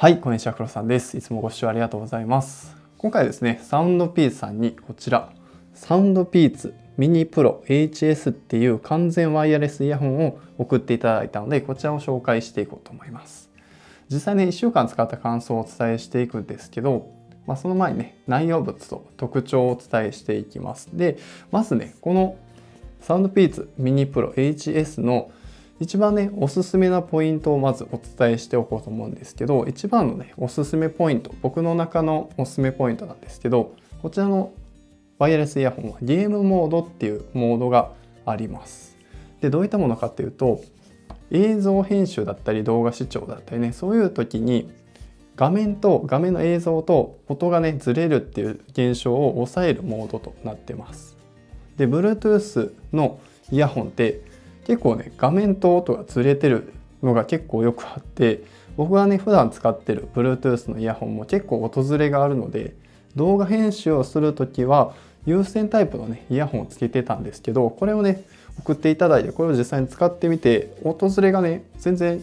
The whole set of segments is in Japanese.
はい、こんにちは、黒さんです。いつもご視聴ありがとうございます。今回ですね、サウンドピーツさんにこちら、サウンドピーツミニプロ HS っていう完全ワイヤレスイヤホンを送っていただいたので、こちらを紹介していこうと思います。実際ね、1週間使った感想をお伝えしていくんですけど、まあ、その前にね、内容物と特徴をお伝えしていきます。で、まずね、このサウンドピーツミニプロ HS の一番ねおすすめなポイントをまずお伝えしておこうと思うんですけど一番のねおすすめポイント僕の中のおすすめポイントなんですけどこちらのワイヤレスイヤホンはゲームモードっていうモードがあります。でどういったものかっていうと映像編集だったり動画視聴だったりねそういう時に画面と画面の映像と音がねずれるっていう現象を抑えるモードとなってます。で Bluetooth のイヤホンって結構ね画面と音がずれてるのが結構よくあって僕がね普段使ってる Bluetooth のイヤホンも結構音ずれがあるので動画編集をする時は有線タイプのねイヤホンをつけてたんですけどこれをね送っていただいてこれを実際に使ってみて音ずれがね全然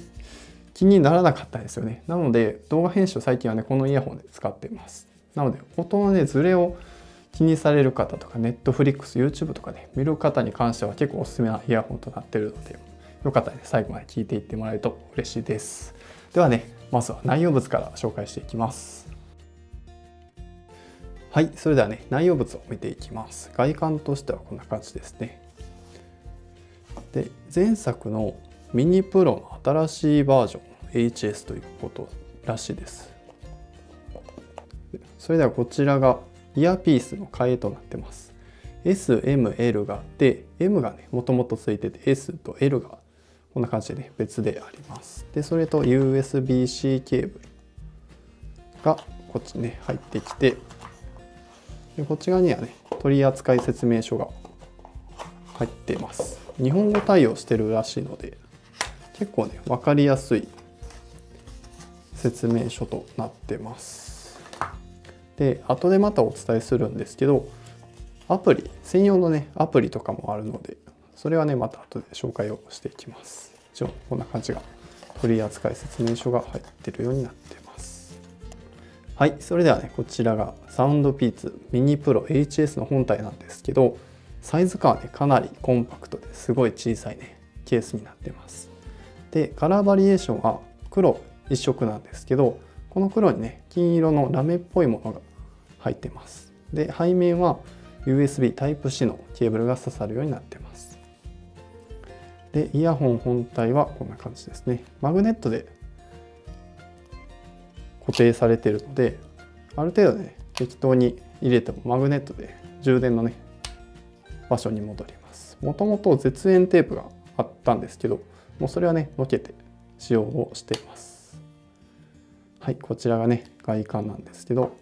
気にならなかったですよね。なので動画編集最近はねこのイヤホンで使ってます。なので音のねずれを気にされる方とか Netflix、YouTube とかで、見る方に関しては結構おすすめなイヤホンとなってるのでよかったら、ね、最後まで聞いていってもらえると嬉しいです。ではね、まずは内容物から紹介していきます。はい、それではね、内容物を見ていきます。外観としてはこんな感じですね。で、前作のミニプロの新しいバージョン HS ということらしいです。それではこちらがイヤーピースの替えとなってます。SML があって M がねもともとついてて S と L がこんな感じでね別であります。でそれと USB-C ケーブルがこっちね入ってきてでこっち側にはね取扱説明書が入ってます。日本語対応してるらしいので結構ね分かりやすい説明書となってます。で後でまたお伝えするんですけどアプリ専用のねアプリとかもあるのでそれはねまた後で紹介をしていきます。一応こんな感じが取扱説明書が入ってるようになってます。はいそれではねこちらがサウンドピーツミニプロ HS の本体なんですけどサイズ感はねかなりコンパクトですごい小さいねケースになってます。でカラーバリエーションは黒一色なんですけどこの黒にね金色のラメっぽいものが入ってます。で背面は USB Type-C のケーブルが刺さるようになってます。でイヤホン本体はこんな感じですね。マグネットで固定されてるのである程度ね適当に入れてもマグネットで充電のね場所に戻ります。もともと絶縁テープがあったんですけどもうそれはねのけて使用をしています。はいこちらがね外観なんですけど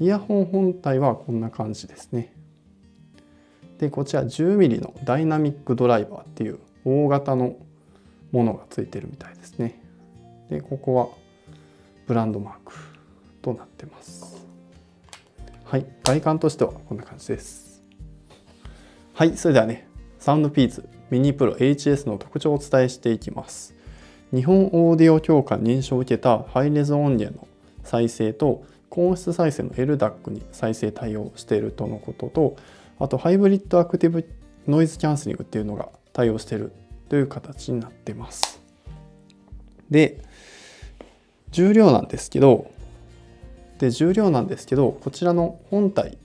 イヤホン本体はこんな感じですね。でこちら 10mm のダイナミックドライバーっていう大型のものがついてるみたいですね。でここはブランドマークとなってます。はい外観としてはこんな感じです。はいそれではねサウンドピーツミニプロ HS の特徴をお伝えしていきます。日本オーディオ協会認証を受けたハイレゾ音源の再生と高音質再生の LDAC に再生対応しているとのこととあとハイブリッドアクティブノイズキャンセリングっていうのが対応しているという形になってます。で重量なんですけどで重量なんですけどこちらの本体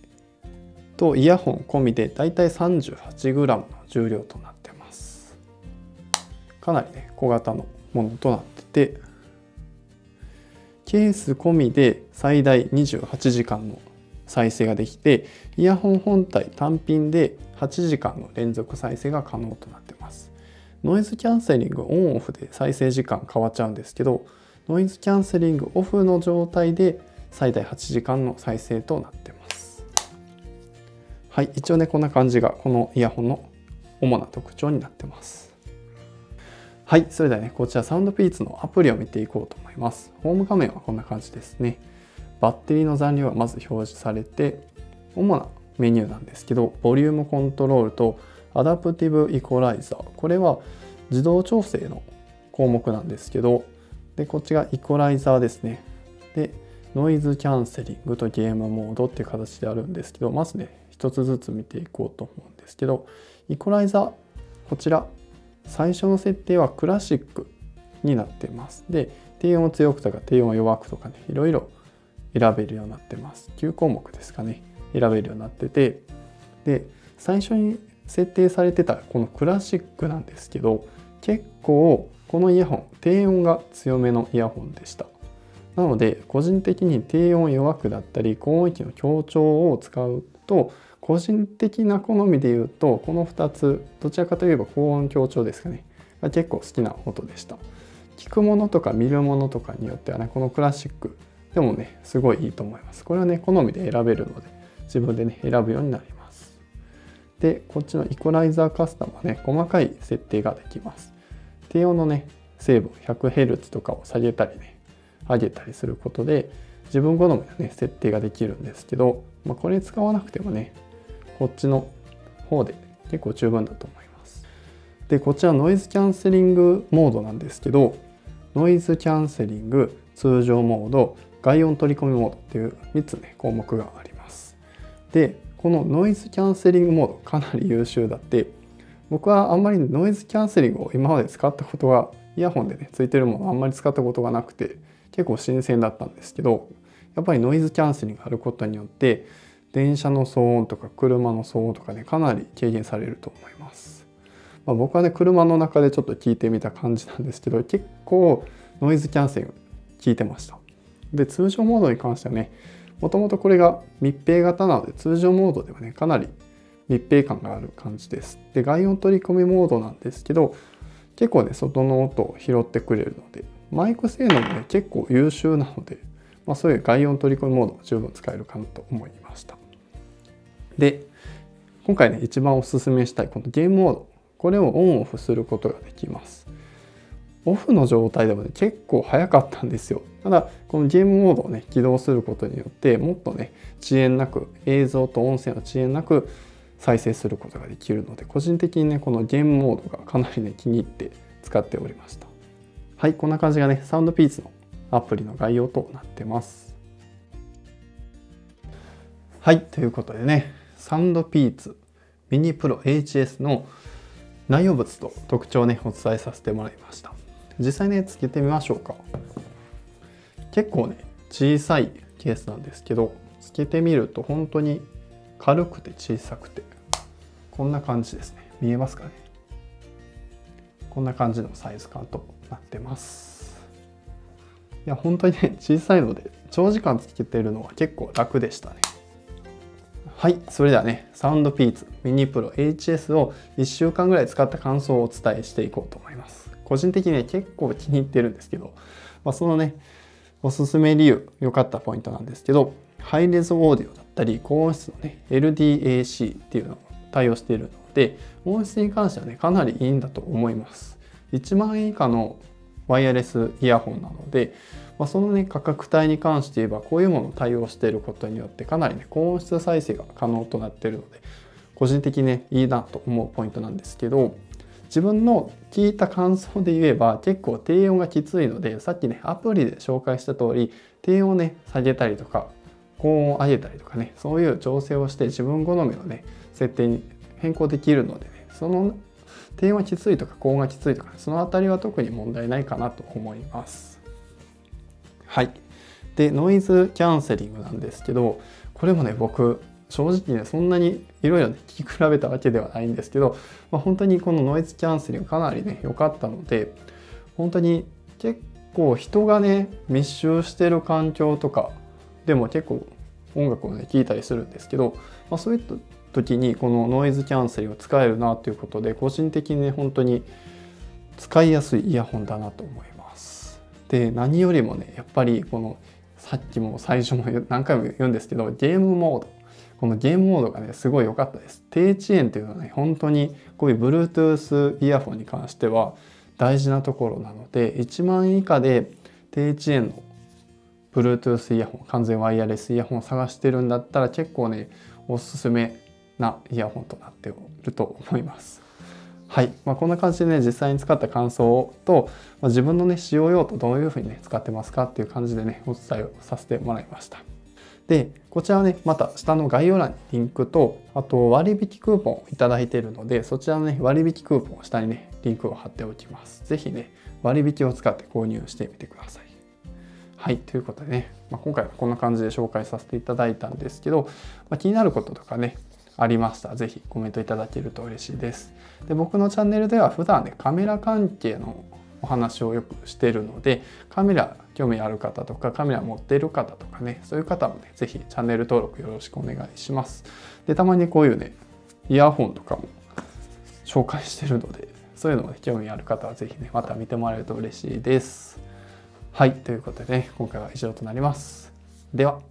とイヤホン込みでだいたい 38g の重量となってます。かなりね小型のものとなっててケース込みで最大28時間の再生ができてイヤホン本体単品で8時間の連続再生が可能となってます。ノイズキャンセリングオンオフで再生時間変わっちゃうんですけどノイズキャンセリングオフの状態で最大8時間の再生となってます。はい一応ねこんな感じがこのイヤホンの主な特徴になってます。はい、それではね、こちらサウンドピーツのアプリを見ていこうと思います。ホーム画面はこんな感じですね。バッテリーの残量がまず表示されて、主なメニューなんですけど、ボリュームコントロールとアダプティブイコライザー。これは自動調整の項目なんですけど、で、こっちがイコライザーですね。でノイズキャンセリングとゲームモードっていう形であるんですけどまずね一つずつ見ていこうと思うんですけどイコライザーこちら最初の設定はクラシックになってます。で低音を強くとか低音を弱くとかねいろいろ選べるようになってます。9項目ですかね。選べるようになってて。で最初に設定されてたこのクラシックなんですけど結構このイヤホン低音が強めのイヤホンでした。なので個人的に低音弱くだったり高音域の強調を使うと個人的な好みで言うとこの2つどちらかといえば高音強調ですかね。が結構好きな音でした。聞くものとか見るものとかによってはねこのクラシックでもねすごいいいと思います。これはね好みで選べるので自分でね選ぶようになります。でこっちのイコライザーカスタムはね細かい設定ができます。低音のね成分 100Hz とかを下げたりね上げたりすることで自分好みのね設定ができるんですけど、まあ、これ使わなくてもねこっちの方で結構十分だと思います。でこちらノイズキャンセリングモードなんですけどノイズキャンセリング通常モード外音取り込みモードっていう3つね項目があります。でこのノイズキャンセリングモードかなり優秀だって僕はあんまりノイズキャンセリングを今まで使ったことがイヤホンでねついてるものあんまり使ったことがなくて結構新鮮だったんですけどやっぱりノイズキャンセリングがあることによって電車の騒音とか車の騒音とかねかなり軽減されると思います、まあ、僕はね車の中でちょっと聞いてみた感じなんですけど結構ノイズキャンセリング聞いてました。で通常モードに関してはねもともとこれが密閉型なので通常モードではねかなり密閉感がある感じです。で外音取り込みモードなんですけど結構ね外の音を拾ってくれるのでマイク性能もね結構優秀なので、まあ、そういう外音取り込みモードも十分使えるかなと思いました。で今回ね一番おすすめしたいこのゲームモードこれをオンオフすることができます。オフの状態でもね結構早かったんですよ。ただこのゲームモードをね起動することによってもっとね遅延なく映像と音声の遅延なく再生することができるので個人的にねこのゲームモードがかなりね気に入って使っておりました。はいこんな感じがねサウンドピースのアプリの概要となってます。はいということでねサンドピーツミニプロ HS の内容物と特徴をねお伝えさせてもらいました。実際ねつけてみましょうか。結構ね小さいケースなんですけどつけてみると本当に軽くて小さくてこんな感じですね。見えますかね。こんな感じのサイズ感となってます。いや本当にね小さいので長時間つけてるのは結構楽でしたね。はいそれではねサウンドピーツミニプロ HS を1週間ぐらい使った感想をお伝えしていこうと思います。個人的にね結構気に入ってるんですけど、まあ、そのねおすすめ理由良かったポイントなんですけどハイレゾオーディオだったり高音質のね LDAC っていうのを対応しているので音質に関してはねかなりいいんだと思います。1万円以下のワイヤレスイヤホンなのでまあ、そのね価格帯に関して言えばこういうものを対応していることによってかなりね高音質再生が可能となっているので個人的にねいいなと思うポイントなんですけど自分の聞いた感想で言えば結構低音がきついのでさっきねアプリで紹介した通り低音をね下げたりとか高音を上げたりとかねそういう調整をして自分好みのね設定に変更できるのでねその低音がきついとか高音がきついとかその辺りは特に問題ないかなと思います。はい。で、ノイズキャンセリングなんですけど、これもね、僕、正直ね、そんなにいろいろ聞き比べたわけではないんですけど、まあ、本当にこのノイズキャンセリングかなりね、良かったので、本当に結構人がね、密集してる環境とかでも結構音楽をね、聴いたりするんですけど、まあ、そういった時にこのノイズキャンセリングを使えるなということで、個人的にね、本当に使いやすいイヤホンだなと思います。で何よりもねやっぱりこのさっきも最初も何回も言うんですけどゲームモードこのゲームモードがねすごい良かったです低遅延っていうのはね本当にこういう Bluetooth イヤホンに関しては大事なところなので1万円以下で低遅延の Bluetooth イヤホン完全ワイヤレスイヤホンを探してるんだったら結構ねおすすめなイヤホンとなっていると思います。はい、まあ、こんな感じでね実際に使った感想と、まあ、自分のね使用用途どういうふうにね使ってますかっていう感じでねお伝えをさせてもらいました。でこちらはねまた下の概要欄にリンクとあと割引クーポンをいいているのでそちらのね割引クーポンを下にねリンクを貼っておきます。是非ね割引を使って購入してみてください。はい。ということでね、まあ、今回はこんな感じで紹介させていただいたんですけど、まあ、気になることとかねありましたら、ぜひコメントいただけると嬉しいです。で僕のチャンネルでは普段ね、カメラ関係のお話をよくしてるので、カメラ興味ある方とか、カメラ持っている方とかね、そういう方もね、ぜひチャンネル登録よろしくお願いします。で、たまにこういうね、イヤホンとかも紹介してるので、そういうのも、ね、興味ある方はぜひね、また見てもらえると嬉しいです。はい、ということでね、今回は以上となります。では。